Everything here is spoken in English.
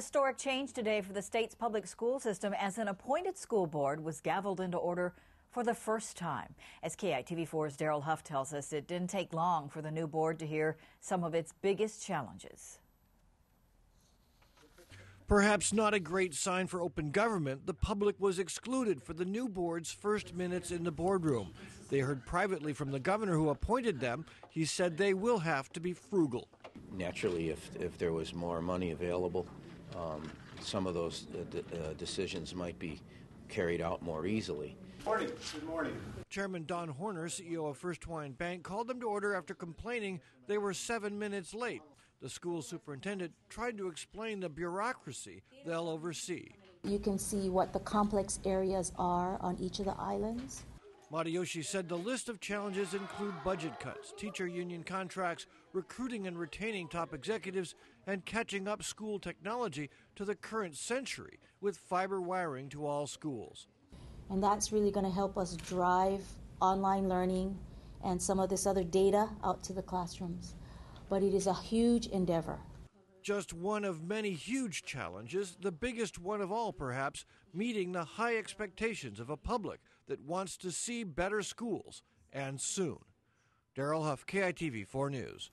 Historic change today for the state's public school system as an appointed school board was gavelled into order for the first time. As KITV4's Daryl Huff tells us, it didn't take long for the new board to hear some of its biggest challenges. Perhaps not a great sign for open government, the public was excluded for the new board's first minutes in the boardroom. They heard privately from the governor who appointed them. He said they will have to be frugal. Naturally, if, if there was more money available, um, some of those uh, d- uh, decisions might be carried out more easily. Morning. Good morning. Chairman Don Horner, CEO of First Hawaiian Bank, called them to order after complaining they were seven minutes late. The school superintendent tried to explain the bureaucracy they'll oversee. You can see what the complex areas are on each of the islands. Matayoshi said the list of challenges include budget cuts, teacher union contracts, recruiting and retaining top executives, and catching up school technology to the current century with fiber wiring to all schools. And that's really going to help us drive online learning and some of this other data out to the classrooms but it is a huge endeavor. Just one of many huge challenges, the biggest one of all, perhaps, meeting the high expectations of a public that wants to see better schools, and soon. Daryl Huff, KITV 4 News.